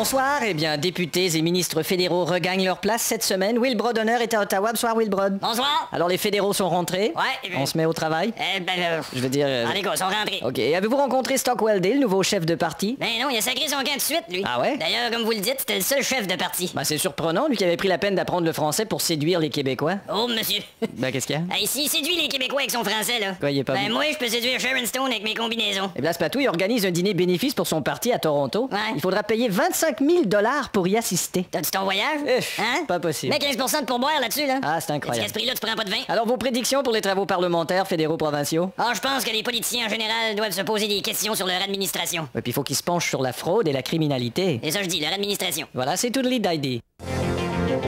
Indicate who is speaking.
Speaker 1: Bonsoir, eh bien, députés et ministres fédéraux regagnent leur place cette semaine. Will Brodonner est à Ottawa. Bonsoir, Will Brod.
Speaker 2: Bonsoir.
Speaker 1: Alors, les fédéraux sont rentrés.
Speaker 2: Ouais.
Speaker 1: On se met au travail.
Speaker 2: Eh ben, euh,
Speaker 1: Je veux dire... euh,
Speaker 2: allez, go, ils sont rentrés.
Speaker 1: OK. Et Avez-vous rencontré Stockwell Day, le nouveau chef de parti?
Speaker 2: Ben non, il a sacré son camp de suite, lui.
Speaker 1: Ah ouais?
Speaker 2: D'ailleurs, comme vous le dites, c'était le seul chef de parti.
Speaker 1: Ben, c'est surprenant, lui qui avait pris la peine d'apprendre le français pour séduire les Québécois.
Speaker 2: Oh, monsieur.
Speaker 1: Ben, qu'est-ce qu'il y a?
Speaker 2: Hey, s'il séduit les Québécois avec son français, là.
Speaker 1: Quoi, il est pas
Speaker 2: Ben, moi, je peux séduire Sharon Stone avec mes combinaisons.
Speaker 1: Eh bien, Spatou, il organise un dîner bénéfice pour son parti à Toronto.
Speaker 2: Ouais.
Speaker 1: Il faudra payer 25 000 dollars pour y assister.
Speaker 2: T'as-tu ton voyage? Hein?
Speaker 1: pas possible.
Speaker 2: Mets 15% de pourboire là-dessus, là.
Speaker 1: Ah, c'est incroyable.
Speaker 2: Est-ce qu'à ce prix-là, tu prends pas de vin?
Speaker 1: Alors, vos prédictions pour les travaux parlementaires fédéraux provinciaux?
Speaker 2: Ah, je pense que les politiciens en général doivent se poser des questions sur leur administration.
Speaker 1: Et puis, il faut qu'ils se penchent sur la fraude et la criminalité.
Speaker 2: Et ça, je dis, leur administration.
Speaker 1: Voilà, c'est tout le lead d'ID.